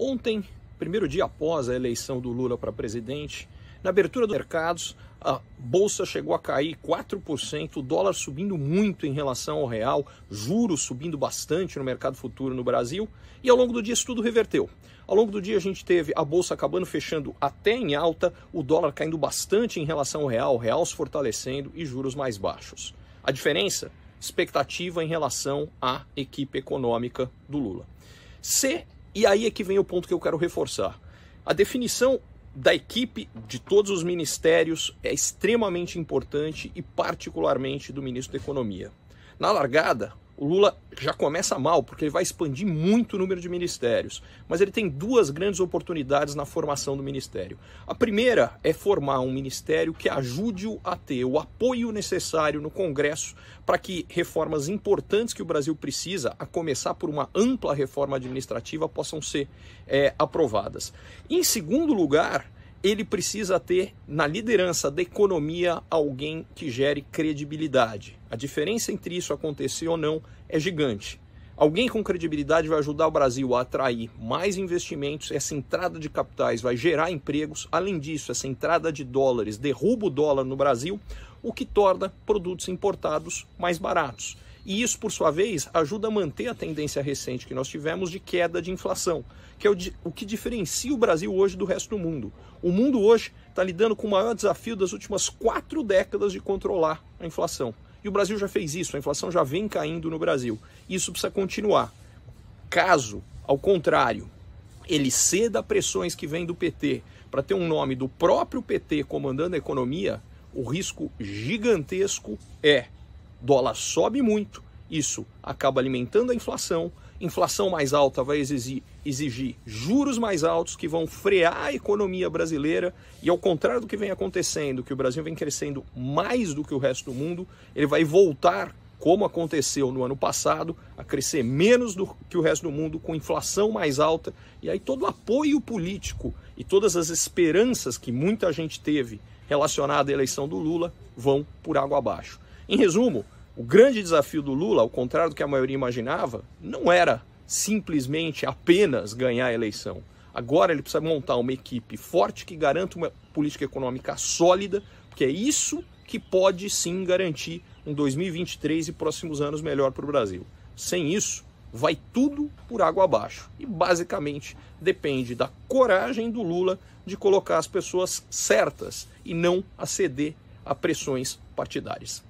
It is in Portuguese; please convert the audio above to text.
Ontem, primeiro dia após a eleição do Lula para presidente, na abertura dos mercados, a bolsa chegou a cair 4%, o dólar subindo muito em relação ao real, juros subindo bastante no mercado futuro no Brasil, e ao longo do dia isso tudo reverteu. Ao longo do dia a gente teve a bolsa acabando fechando até em alta, o dólar caindo bastante em relação ao real, o real se fortalecendo e juros mais baixos. A diferença? Expectativa em relação à equipe econômica do Lula. Se e aí é que vem o ponto que eu quero reforçar. A definição da equipe de todos os ministérios é extremamente importante e particularmente do ministro da Economia. Na largada, o Lula já começa mal, porque ele vai expandir muito o número de ministérios, mas ele tem duas grandes oportunidades na formação do ministério. A primeira é formar um ministério que ajude-o a ter o apoio necessário no Congresso para que reformas importantes que o Brasil precisa, a começar por uma ampla reforma administrativa, possam ser é, aprovadas. Em segundo lugar, ele precisa ter na liderança da economia alguém que gere credibilidade. A diferença entre isso acontecer ou não é gigante. Alguém com credibilidade vai ajudar o Brasil a atrair mais investimentos, essa entrada de capitais vai gerar empregos. Além disso, essa entrada de dólares derruba o dólar no Brasil, o que torna produtos importados mais baratos. E isso, por sua vez, ajuda a manter a tendência recente que nós tivemos de queda de inflação, que é o, o que diferencia o Brasil hoje do resto do mundo. O mundo hoje está lidando com o maior desafio das últimas quatro décadas de controlar a inflação. E o Brasil já fez isso, a inflação já vem caindo no Brasil. Isso precisa continuar. Caso, ao contrário, ele ceda a pressões que vêm do PT para ter um nome do próprio PT comandando a economia, o risco gigantesco é dólar sobe muito, isso acaba alimentando a inflação, inflação mais alta vai exigir, exigir juros mais altos que vão frear a economia brasileira. E ao contrário do que vem acontecendo, que o Brasil vem crescendo mais do que o resto do mundo, ele vai voltar como aconteceu no ano passado, a crescer menos do que o resto do mundo, com inflação mais alta, e aí todo o apoio político e todas as esperanças que muita gente teve relacionada à eleição do Lula vão por água abaixo. Em resumo, o grande desafio do Lula, ao contrário do que a maioria imaginava, não era simplesmente apenas ganhar a eleição. Agora ele precisa montar uma equipe forte que garanta uma política econômica sólida, porque é isso que pode sim garantir um 2023 e próximos anos melhor para o Brasil. Sem isso, vai tudo por água abaixo. E basicamente depende da coragem do Lula de colocar as pessoas certas e não a ceder a pressões partidárias.